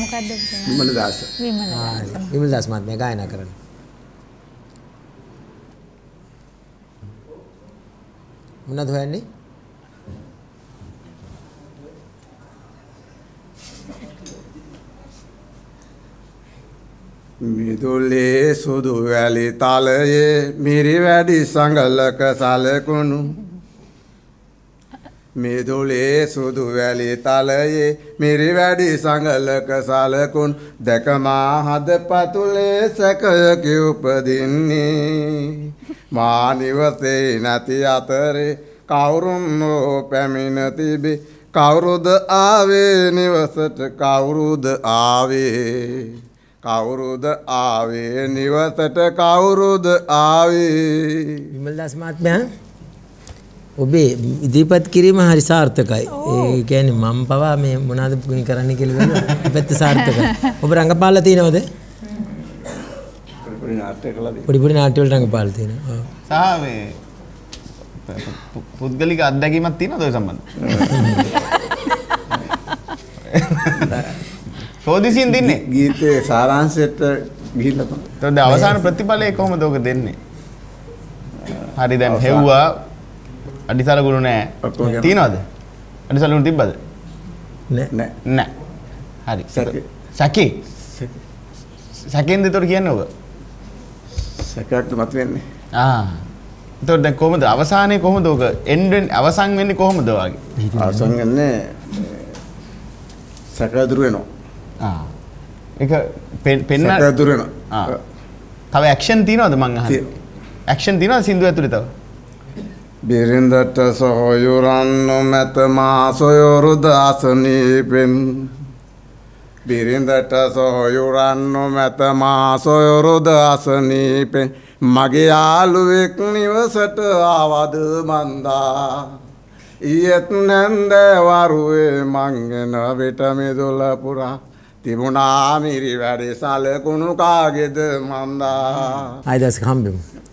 මොකක්ද ඔබතුමා? විමල දාස. විමල දාස. විමල්දාස් මහත්මයා ගායනා කරන්න. මොනවද හොයන්නේ? මිදුලේ සුදු වැලි තලයේ මිරි වැඩි සඟලක සලකුණු මිදුලේ සුදු වැලි තලයේ මිරි වැඩි සඟලක සලකුණු දැකමා හද පතුලේ සැකයකි උපදින්නේ මා නිවසේ නැති අතරේ කවුරුන් හෝ පැමිණ තිබේ කවුරුද ආවේ? නිවසට කවුරුද ආවේ? කවුරුද ආවේ? නිවසට කවුරුද ආවේ? විමල්දාස් මහත්මයා ඔබේ ඉදිරිපත් කිරීම හරි සාර්ථකයි. ඒ කියන්නේ මම පවා මේ මොනවද කරන්න කියලා බලනවා. පැත්ත සාර්ථකයි. ඔබ රංගපාලා තියෙනවද? පොඩි නාට්‍ය කළාද පොඩි පොඩි නාට්‍ය වල රංගපාලා තියෙනවා. සහ මේ පුද්ගලික අත්දැකීමක් තියෙනවද ඔය සම්බන්ධ? සෝදිසියෙන් දෙන්නේ. ගීතේ සාරාංශයට ගිහිල්ලා දැන් අවසාන ප්‍රතිඵලය කොහොමද ඔක දෙන්නේ? හරි දැන් හෙව්වා අඩිසලකුණු නෑ. තියනවද? අඩිසලකුණු තිබ්බද? නෑ. නෑ නෑ. හරි. සැකේ. සැකේ. සැකෙන්ද එතකොට කියන්නේ ඔබ? සැකයක් මතුවෙන්නේ. ආ. එතකොට දැන් කොහොමද අවසානයේ කොහොමද ඔක එන්ඩ් අවසන් වෙන්නේ කොහොමද ඔයගේ? අවසන් ගන්නේ සැක දුර වෙනවා. ආ. ඒක පෙන් පෙන්න සැක දුර වෙනවා. ආ. තව ඇක්ෂන් තියනවද මං අහන්නේ? තියෙනවා. ඇක්ෂන් තියනවද සින්දුව ඇතුලේ තව? බිරිඳට සොයුරන් නොමැත මා සොයුරුද අසනීපෙන් බිරිඳට සොයුරන් නොමැත මා සොයුරුද අසනීපෙන් මගේ යාළුවෙක් නිවසට ආවද මන්දා. ඊයත් නැන්දෑ වරුවේ මංගෙන විට මිදුල පුරා. තිබුණා මිරි වැඩි සලකුණු කාගෙද මන්දා. ආයෙ දවසක හම්බෙමු.